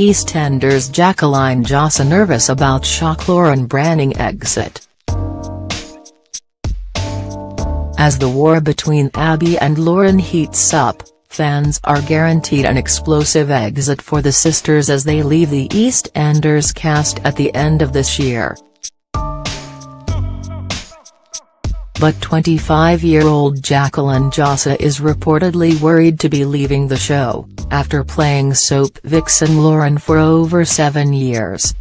EastEnders Jacqueline Jossa nervous about shock Lauren Branning exit. As the war between Abi and Lauren heats up, fans are guaranteed an explosive exit for the sisters as they leave the EastEnders cast at the end of this year. But 25-year-old Jacqueline Jossa is reportedly worried to be leaving the show, after playing soap vixen Lauren for over seven years.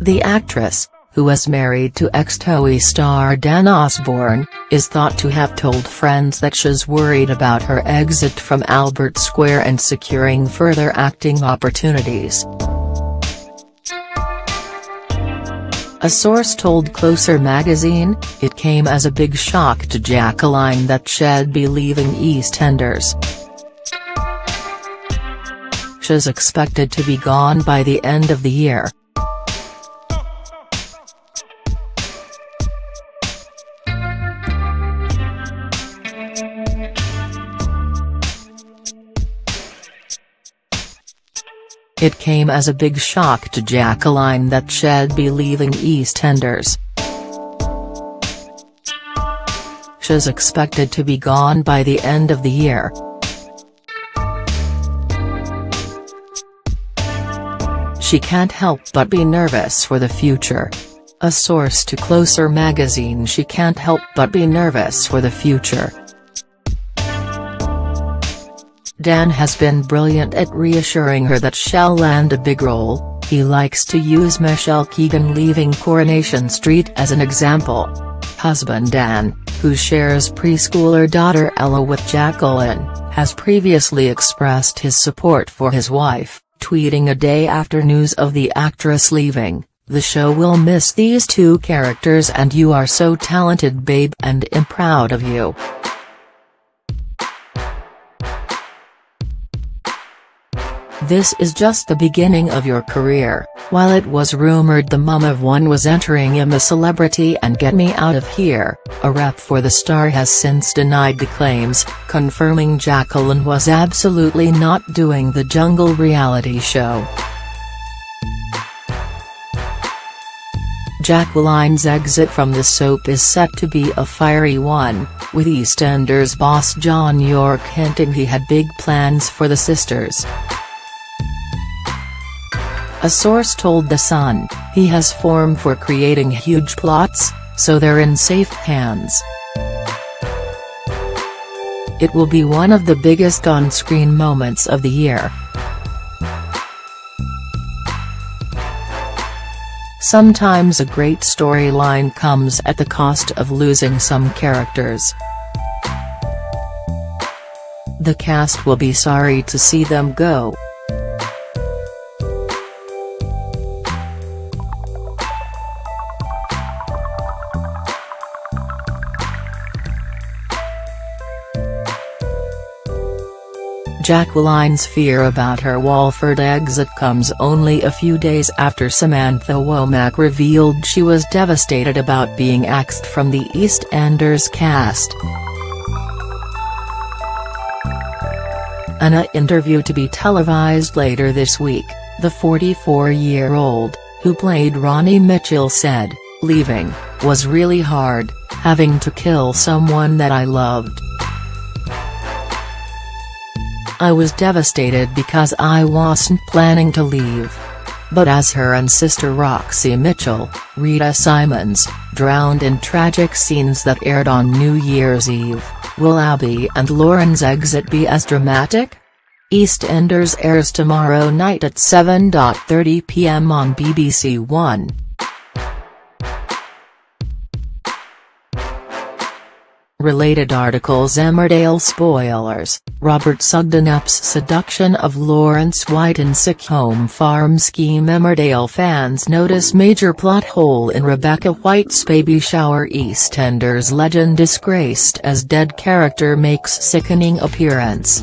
The actress, who was married to ex-TOWIE star Dan Osborne, is thought to have told friends that she's worried about her exit from Albert Square and securing further acting opportunities. A source told Closer magazine, it came as a big shock to Jacqueline that she'd be leaving EastEnders. She's expected to be gone by the end of the year. It came as a big shock to Jacqueline that she'd be leaving EastEnders. She's expected to be gone by the end of the year. She can't help but be nervous for the future. A source to Closer magazine she can't help but be nervous for the future. Dan has been brilliant at reassuring her that she'll land a big role, he likes to use Michelle Keegan leaving Coronation Street as an example. Husband Dan, who shares preschooler daughter Ella with Jacqueline, has previously expressed his support for his wife, tweeting a day after news of the actress leaving, the show will miss these two characters and you are so talented babe and am proud of you. This is just the beginning of your career, while it was rumored the mum of one was entering I'm a Celebrity and Get Me Out of Here, a rep for the star has since denied the claims, confirming Jacqueline was absolutely not doing the jungle reality show. Jacqueline's exit from the soap is set to be a fiery one, with EastEnders boss John Yorke hinting he had big plans for the sisters. A source told The Sun, he has form for creating huge plots, so they're in safe hands. It will be one of the biggest on-screen moments of the year. Sometimes a great storyline comes at the cost of losing some characters. The cast will be sorry to see them go. Jacqueline's fear about her Walford exit comes only a few days after Samantha Womack revealed she was devastated about being axed from the EastEnders cast. In an interview to be televised later this week, the 44-year-old, who played Ronnie Mitchell said, leaving, was really hard, having to kill someone that I loved. I was devastated because I wasn't planning to leave. But as her and sister Roxy Mitchell, Rita Simons, drowned in tragic scenes that aired on New Year's Eve, will Abi and Lauren's exit be as dramatic? EastEnders airs tomorrow night at 7.30 pm on BBC One. Related articles Emmerdale spoilers, Robert Sugdenup's seduction of Lawrence White in sick home farm scheme Emmerdale fans notice major plot hole in Rebecca White's baby shower EastEnders legend disgraced as dead character makes sickening appearance.